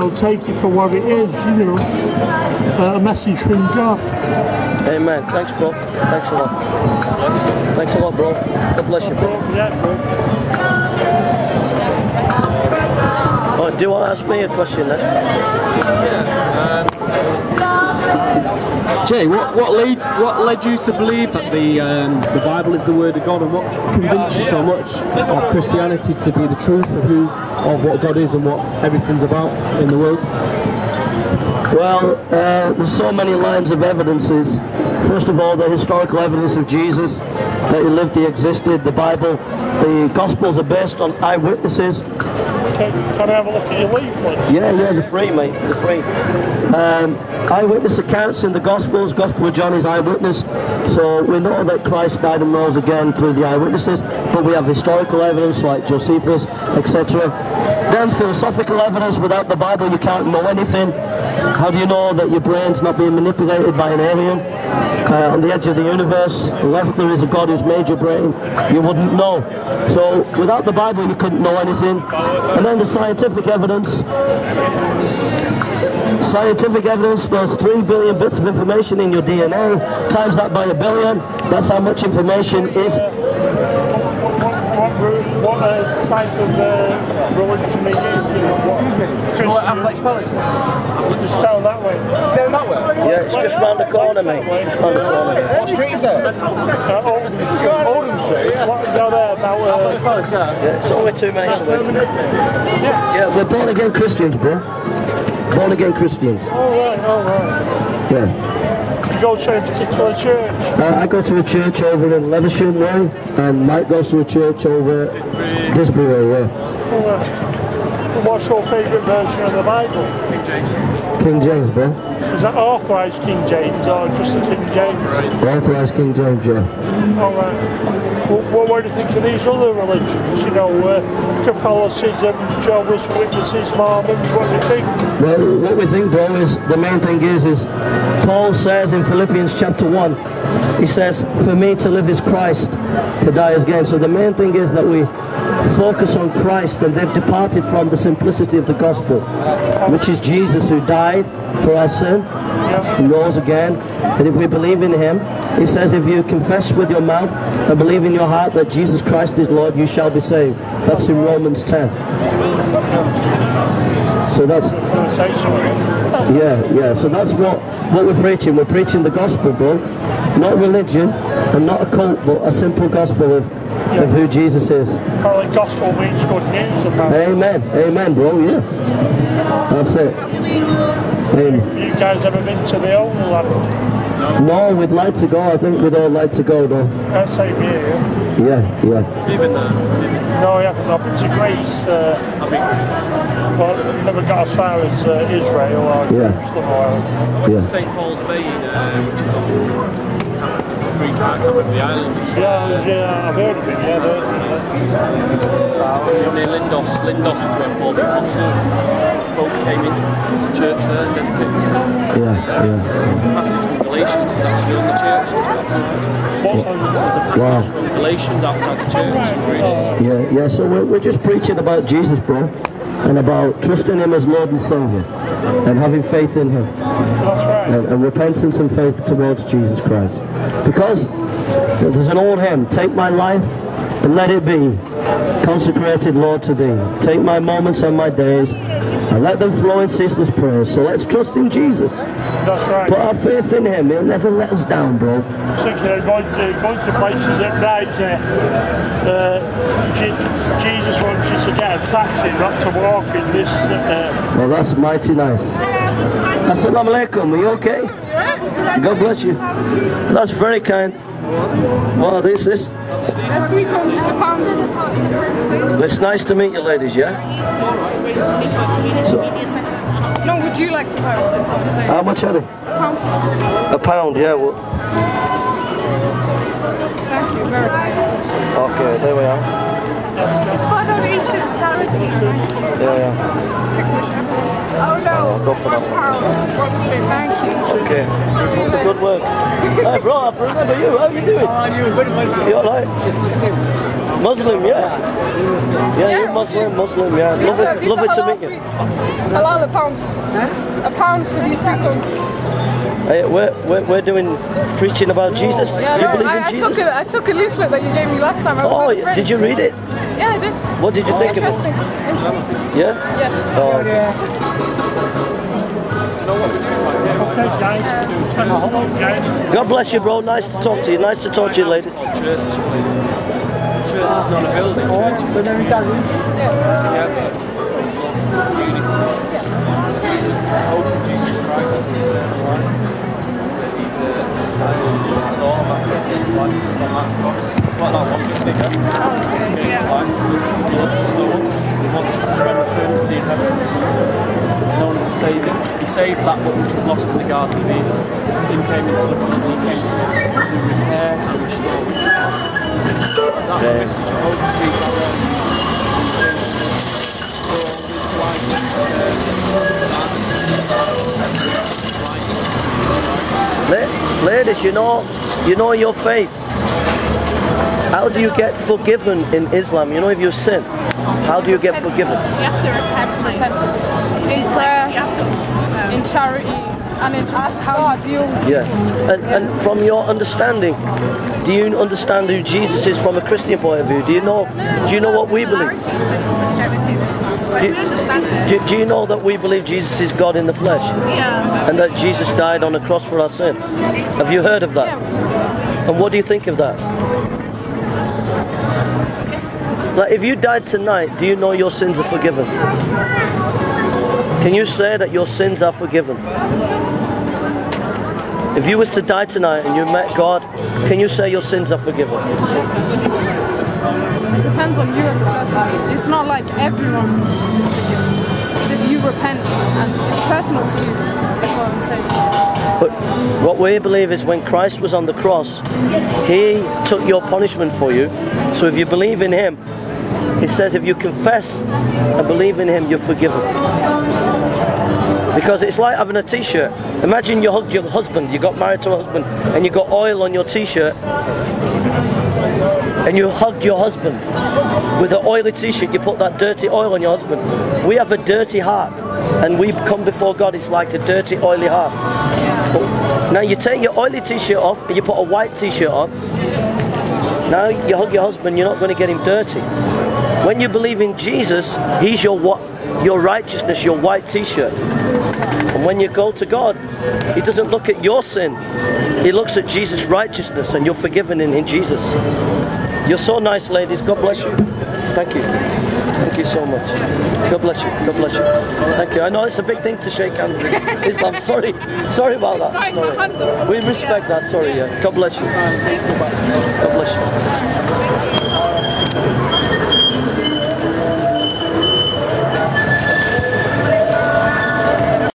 I'll take it for what it is, you know, uh, a message from God. Amen. Thanks, bro. Thanks a lot. Thanks a lot, bro. God bless you. Bro, for that, bro. Oh, do you want to ask me a question then? Jay, what, what led what led you to believe that the um, the Bible is the Word of God, and what convinced you so much of Christianity to be the truth of who of what God is and what everything's about in the world? Well, uh, there's so many lines of evidences. First of all, the historical evidence of Jesus, that he lived, he existed, the Bible. The Gospels are based on eyewitnesses. Can I have a look at your leaflet? Yeah, yeah, they're free, mate. They're free. Um, eyewitness accounts in the Gospels. Gospel of John is eyewitness. So we know that Christ died and rose again through the eyewitnesses, but we have historical evidence like Josephus, etc. Then philosophical evidence. Without the Bible, you can't know anything. How do you know that your brain's not being manipulated by an alien uh, on the edge of the universe? Unless there is a God who's made your brain, you wouldn't know. So without the Bible, you couldn't know anything. And then the scientific evidence. Scientific evidence, there's 3 billion bits of information in your DNA. Times that by a billion, that's how much information is. What, what, what uh, type of uh, religion are you? you know, what Christian? Just down that way. Down that way? Yeah, it's just round the corner, mate. It's just round the corner. What street is it? Uh, Oldham Street. Oldham Street? What we got there about uh, Palace, yeah. Yeah, it's only two minutes away. Yeah, we're born again Christians, bro. Born again Christians. all right, all right. Yeah. You go to a particular church. Uh, I go to a church over in Leversham Way, and Mike goes to a church over Didsbury Way, yeah. All right. What's your favourite version of the Bible? King James. King James, bro. Is that authorised King James or just the King James? Authorised King James, yeah. All right. Well, what do you think of these other religions? You know, uh, Catholicism, Jehovah's Witnesses, Mormons. What do you think? Well, what we think, bro, is the main thing is, is Paul says in Philippians chapter 1, he says, for me to live is Christ, to die is gain. So the main thing is that we focus on Christ and they've departed from the simplicity of the gospel, which is Jesus who died for our sin, who rose again. And if we believe in him, he says, if you confess with your mouth and believe in your heart that Jesus Christ is Lord, you shall be saved. That's in Romans 10. So that's You want to say something? yeah, yeah. So that's what what we're preaching. We're preaching the gospel, bro. Not religion and not a cult, but a simple gospel of, of who Jesus is. Apparently, gospel means good news. Apparently. Amen. Amen, bro. Yeah. That's it. Amen. You guys ever been to the Holy Land? No, we'd like to go. I think we'd all like to go, though. That's same here. Yeah, yeah. You've been there. No, I haven't. I've been to Greece. Uh, well, never got as far as uh, Israel or Yeah. Jerusalem or Yeah. St Paul's Bay, uh, which is on Greek island, the island. Yeah, yeah, I've heard of it. Yeah, I've heard of it. Near Lindos. Lindos is where Paul the Apostle boat came in. There's a church there, dedicated. Yeah, yeah. The passage from Galatians is actually on the church just outside. What's There's a passage Wow. from Galatians outside the church in Greece. Yeah, yeah. So we're, we're just preaching about Jesus, bro, and about trusting Him as Lord and Savior, and having faith in Him. And, and repentance and faith towards Jesus Christ. Because there's an old hymn, take my life and let it be consecrated, Lord, to thee. Take my moments and my days and let them flow in ceaseless praise. So let's trust in Jesus. That's right. Put our faith in him. He'll never let us down, bro. thinking going to, going to places at night. Uh, uh, Jesus wants you to get a taxi, not to walk in this. Uh, Well, that's mighty nice. Assalamu alaikum. Are you okay? God bless you. That's very kind. Well, this is. That's three pounds. pounds. It's nice to meet you, ladies. Yeah. So, No, would you like to buy one? That's what to say. how much are they? Pounds. A pound. Yeah. Well, Thank you very much. okay. There we are. For donation charity. Yeah, yeah. Oh no. I'll go for that one. Thank you. Okay. See you. Good work. Hey, bro, I remember you. How you doing? Oh, you You all right? Muslim, yeah. Yeah, you're Muslim, Muslim, yeah. These Love are, it, these love are it to halal meet you. sweets. Halal a pound. A pound for these sweet ones. Hey, we're, we're, we're doing preaching about Jesus. Yeah, you no, believe I, in I Jesus? took a, I took a leaflet that you gave me last time. I was oh, with yeah. friends. did you read it? Yeah, I did. What did you think of it? Interesting. Interesting. Yeah? Yeah. Oh, Okay, guys. Thanks a lot, guys. God bless you, bro. Nice to talk to you. Nice to talk to you, ladies. Church. Church is not a building. Church is together. Unity. Hope in Jesus Christ for eternal life. Uh, use us all. That's what his life is on that. Just like that one figure. Gave his life because he loves us so much. He wants us to spend eternity in heaven. He's known as the Saviour. He saved that which was lost in the Garden of Eden. Sin came into the world. and He came to, to repair and restore. That's the message of to be our own. La- Ladies, you know, you know your faith. How do you get forgiven in Islam? You know, if you sin, how do you get forgiven? You have to repent, like, In prayer, you have to. Um, in charity, and in just how you deal with Yeah. And, and from your understanding, do you understand who Jesus is from a Christian point of view? Do you know? Do you know what we believe? Similarities in Christianity and Islam. So like, Do, we understand do, do you know that we believe Jesus is God in the flesh? Yeah. and that Jesus died on the cross for our sin. Have you heard of that? And what do you think of that? Like, if you died tonight, do you know your sins are forgiven? Can you say that your sins are forgiven? If you was to die tonight and you met God, can you say your sins are forgiven? It depends on you as a person. It's not like everyone is forgiven. It's if you repent and it's personal to you. That's what I'm saying. But what we believe is when Christ was on the cross, He took your punishment for you. So if you believe in Him, He says if you confess and believe in Him, you're forgiven. Because it's like having a t-shirt. Imagine you hugged your husband, you got married to a husband, and you got oil on your t-shirt, and you hugged your husband with an oily t-shirt, you put that dirty oil on your husband. We have a dirty heart, and we come before God, it's like a dirty, oily heart. But now you take your oily t-shirt off, and you put a white t-shirt on. Now you hug your husband, you're not going to get him dirty. When you believe in Jesus, He's your what, your righteousness, your white T-shirt. And when you go to God, He doesn't look at your sin; He looks at Jesus' righteousness, and you're forgiven in, in Jesus. You're so nice, ladies. God bless you. Thank you. Thank you so much. God bless you. God bless you. Thank you. I know it's a big thing to shake hands in Islam. Sorry. Sorry about that. Fine, my hands Sorry. We respect that. Sorry. Yeah. God bless you. God bless you.